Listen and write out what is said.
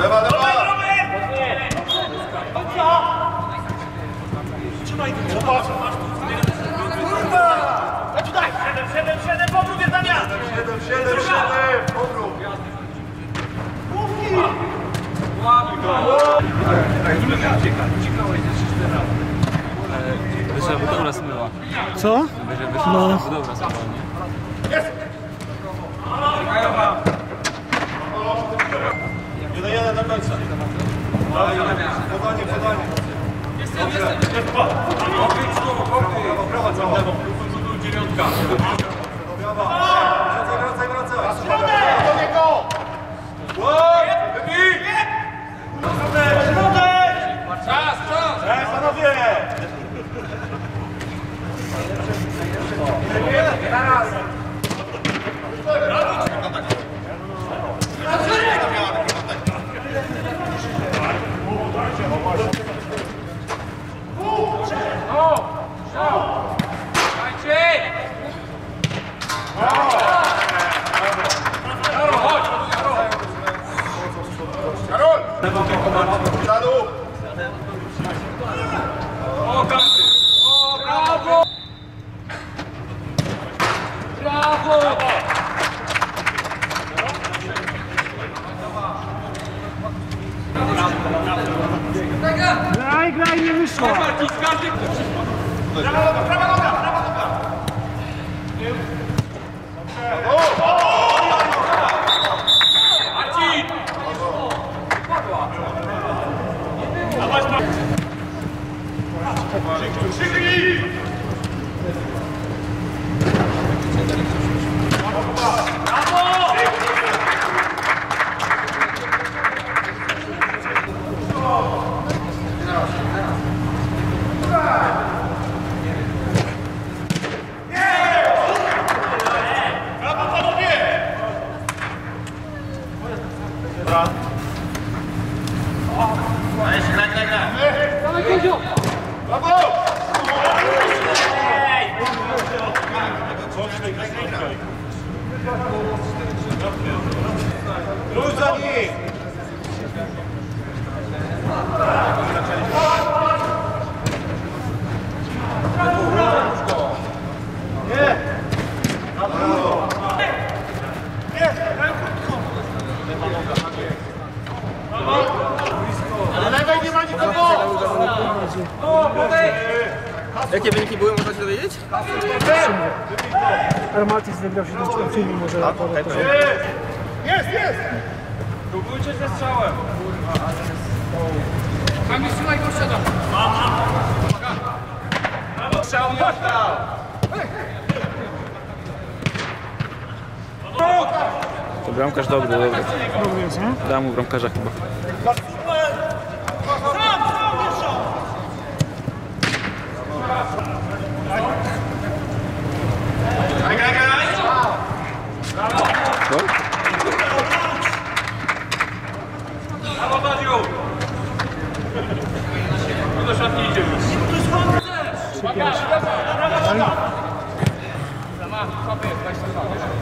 Lewa, lewa! Siedem, siedem, siedem! Podrób! Wyższa budowla smyła. Co? Wyższa, wyższa No. budowla smyła, nie? Końca. Podanie, podanie. Jestem, jestem. Prawa, prawa. Lewo. Dziewiątka. Karol! Przodu! Graj, graj, nie wyszło. Już Jakie wyniki były, można się dowiedzieć? Armatis wygrał 7 filmu, może na to. Jest, jest! Próbujcie ze strzałem. Strzał nie oddał! To bramkarz dobry, dobry. Dobry jest, nie? Dam mu bramkarza chyba. Thank you.